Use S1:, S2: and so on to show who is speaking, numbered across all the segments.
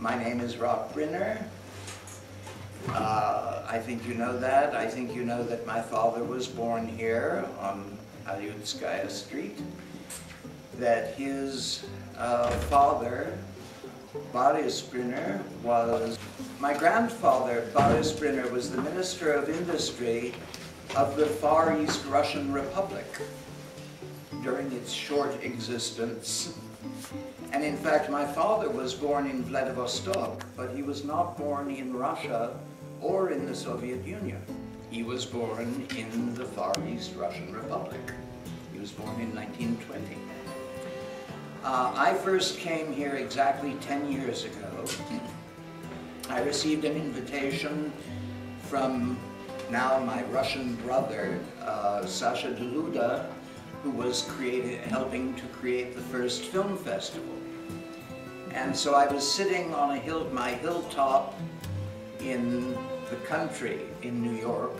S1: My name is Rock Brynner. Uh, I think you know that. I think you know that my father was born here on Aleutskaya Street. That his uh, father, Boris Brynner, was... My grandfather, Boris Brynner, was the Minister of Industry of the Far East Russian Republic during its short existence. And in fact, my father was born in Vladivostok, but he was not born in Russia or in the Soviet Union. He was born in the Far East Russian Republic. He was born in 1920. Uh, I first came here exactly 10 years ago. I received an invitation from now my Russian brother, uh, Sasha Doluda, who was creating, helping to create the first film festival. And so I was sitting on a hill, my hilltop in the country in New York.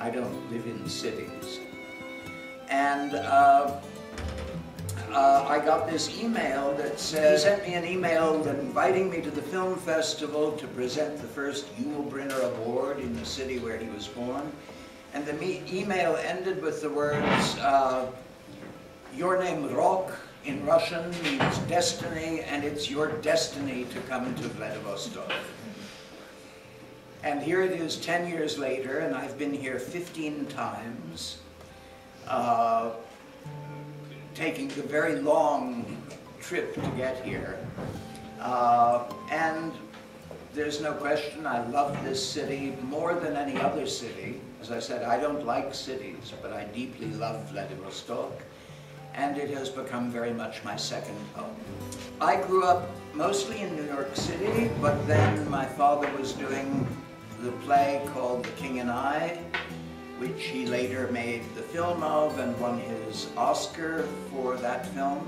S1: I don't live in cities. And uh, uh, I got this email that says, he sent me an email inviting me to the film festival to present the first Yul Brynner Award in the city where he was born. And the email ended with the words, uh, your name Rock in Russian means destiny, and it's your destiny to come to Vladivostok. And here it is 10 years later, and I've been here 15 times, uh, taking the very long trip to get here. Uh, and there's no question I love this city more than any other city. As I said, I don't like cities, but I deeply love Vladivostok, and it has become very much my second home. I grew up mostly in New York City, but then my father was doing the play called The King and I, which he later made the film of and won his Oscar for that film.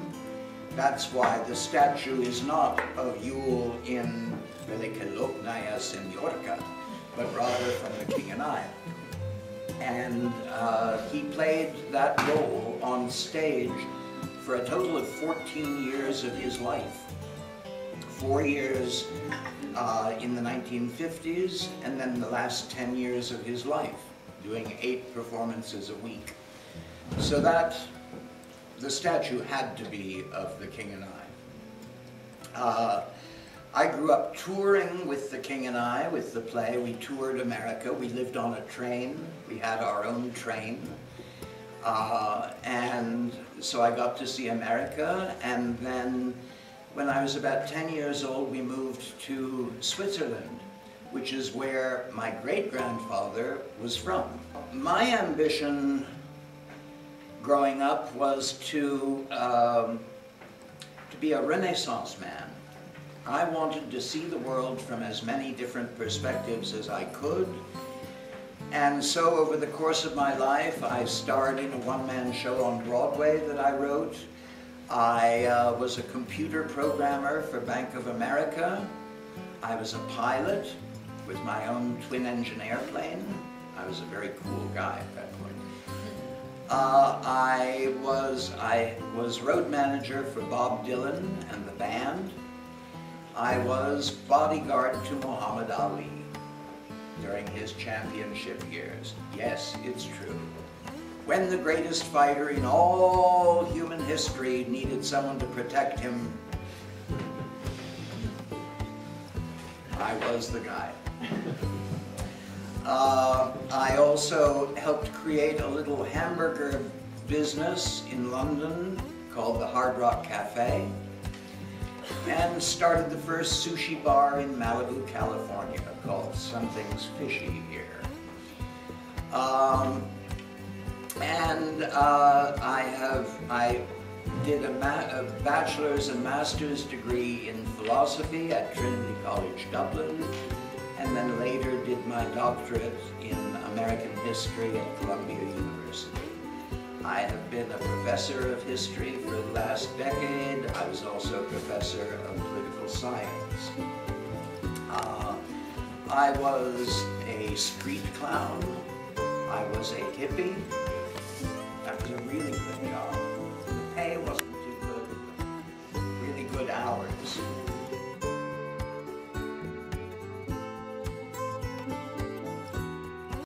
S1: That's why the statue is not of Yul in Velikolepnaya Semyorka, but rather from The King and I and uh, he played that role on stage for a total of 14 years of his life. Four years uh, in the 1950s, and then the last 10 years of his life, doing eight performances a week. So that, the statue had to be of the King and I. Uh, I grew up touring with The King and I, with the play. We toured America. We lived on a train. We had our own train. Uh, and so I got to see America. And then when I was about 10 years old, we moved to Switzerland, which is where my great-grandfather was from. My ambition growing up was to, um, to be a Renaissance man. I wanted to see the world from as many different perspectives as I could. And so over the course of my life, I starred in a one-man show on Broadway that I wrote. I uh, was a computer programmer for Bank of America. I was a pilot with my own twin-engine airplane. I was a very cool guy at that point. Uh, I was I was road manager for Bob Dylan and the band. I was bodyguard to Muhammad Ali during his championship years. Yes, it's true. When the greatest fighter in all human history needed someone to protect him, I was the guy. Uh, I also helped create a little hamburger business in London called the Hard Rock Cafe and started the first sushi bar in Malibu, California called Something's Fishy here. Um, and uh, I have, I did a, a, bachelor's and master's degree in philosophy at Trinity College Dublin, and then later did my doctorate in American history at Columbia University. I have been a professor of history for the last decade. I was also a professor of political science. Uh, I was a street clown. I was a hippie. That was a really good job.